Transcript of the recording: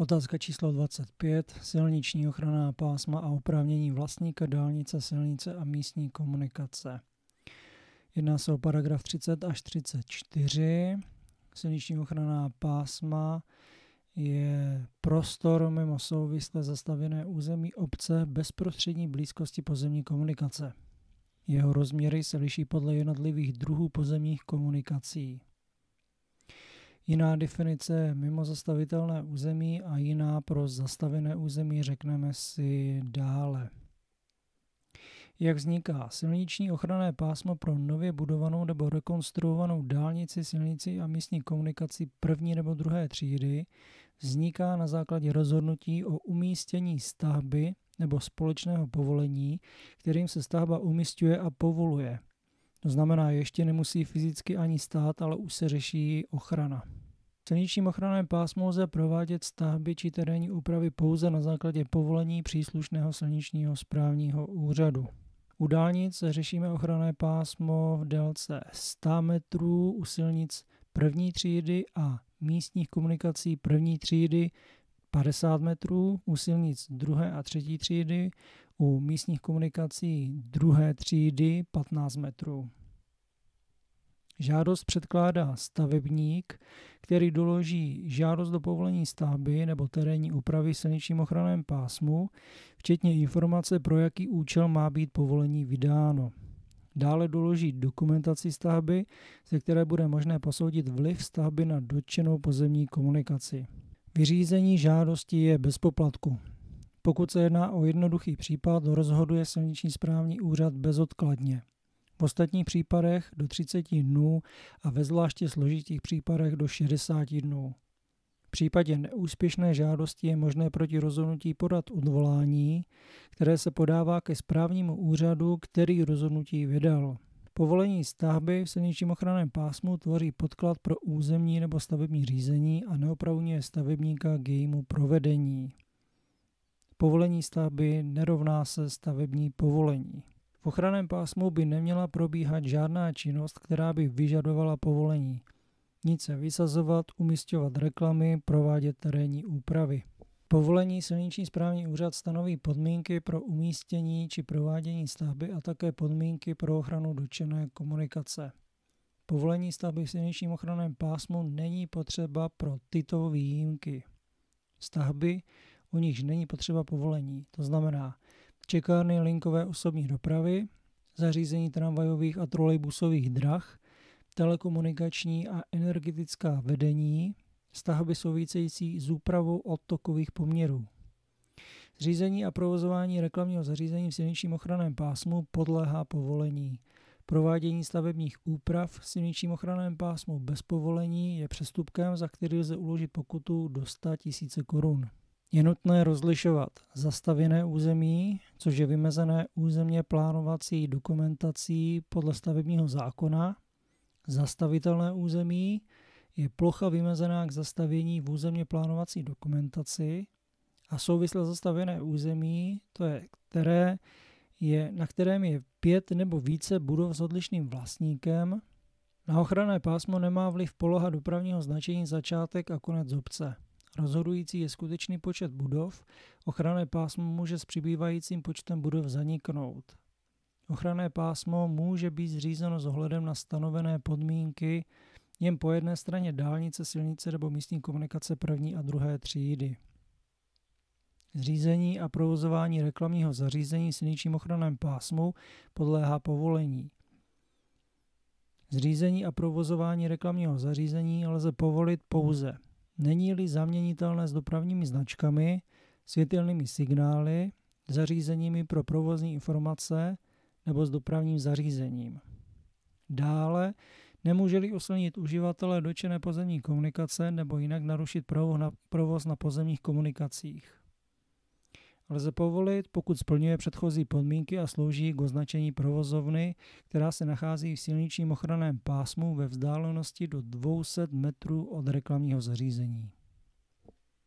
Otázka číslo 25. Silniční ochranná pásma a oprávnění vlastníka dálnice, silnice a místní komunikace. Jedná se o paragraf 30 až 34. Silniční ochranná pásma je prostor mimo souvisle zastavěné území obce bezprostřední blízkosti pozemní komunikace. Jeho rozměry se liší podle jednotlivých druhů pozemních komunikací. Jiná definice mimo zastavitelné území a jiná pro zastavené území řekneme si dále. Jak vzniká silniční ochranné pásmo pro nově budovanou nebo rekonstruovanou dálnici, silnici a místní komunikaci první nebo druhé třídy, vzniká na základě rozhodnutí o umístění stavby nebo společného povolení, kterým se stavba umístuje a povoluje. To znamená, ještě nemusí fyzicky ani stát, ale už se řeší ochrana. V silničním ochranném pásmu lze provádět stavby či terénní úpravy pouze na základě povolení příslušného silničního správního úřadu. U dálnic řešíme ochranné pásmo v délce 100 metrů, u silnic první třídy a místních komunikací první třídy 50 metrů, u silnic druhé a třetí třídy, u místních komunikací druhé třídy 15 metrů. Žádost předkládá stavebník, který doloží žádost do povolení stavby nebo terénní úpravy silničním ochranném pásmu, včetně informace, pro jaký účel má být povolení vydáno. Dále doloží dokumentaci stavby, ze které bude možné posoudit vliv stavby na dotčenou pozemní komunikaci. Vyřízení žádosti je bez poplatku. Pokud se jedná o jednoduchý případ, rozhoduje silniční správní úřad bezodkladně. V ostatních případech do 30 dnů a ve zvláště složitých případech do 60 dnů. V případě neúspěšné žádosti je možné proti rozhodnutí podat odvolání, které se podává ke správnímu úřadu, který rozhodnutí vydal. Povolení stavby v silničním ochranném pásmu tvoří podklad pro územní nebo stavební řízení a neopravňuje stavebníka k jejímu provedení. Povolení stavby nerovná se stavební povolení. V ochranném pásmu by neměla probíhat žádná činnost, která by vyžadovala povolení. Nic se vysazovat, umistovat reklamy, provádět terénní úpravy. Povolení silniční správní úřad stanoví podmínky pro umístění či provádění stavby a také podmínky pro ochranu dotčené komunikace. Povolení stavby v silničním ochranném pásmu není potřeba pro tyto výjimky. Stavby, u nichž není potřeba povolení, to znamená čekárny linkové osobní dopravy, zařízení tramvajových a trolejbusových drah, telekomunikační a energetická vedení, stavby související s úpravou odtokových poměrů. Zřízení a provozování reklamního zařízení v silničním ochranném pásmu podléhá povolení. Provádění stavebních úprav v silničním ochranném pásmu bez povolení je přestupkem, za který lze uložit pokutu do 100 000 korun. Je nutné rozlišovat zastavěné území, což je vymezené územně plánovací dokumentací podle stavebního zákona, zastavitelné území je plocha vymezená k zastavění v územně plánovací dokumentaci a souvisle zastavěné území, to je které je, na kterém je pět nebo více budov s odlišným vlastníkem. Na ochranné pásmo nemá vliv poloha dopravního značení začátek a konec obce. Rozhodující je skutečný počet budov, ochranné pásmo může s přibývajícím počtem budov zaniknout. Ochranné pásmo může být zřízeno s ohledem na stanovené podmínky jen po jedné straně dálnice, silnice nebo místní komunikace první a druhé třídy. Zřízení a provozování reklamního zařízení silničním ochranném pásmu podléhá povolení. Zřízení a provozování reklamního zařízení lze povolit pouze není-li zaměnitelné s dopravními značkami, světelnými signály, zařízeními pro provozní informace nebo s dopravním zařízením. Dále nemůže-li oslnit uživatele dočené pozemní komunikace nebo jinak narušit provoz na pozemních komunikacích. Lze povolit, pokud splňuje předchozí podmínky a slouží k označení provozovny, která se nachází v silničním ochranném pásmu ve vzdálenosti do 200 metrů od reklamního zařízení.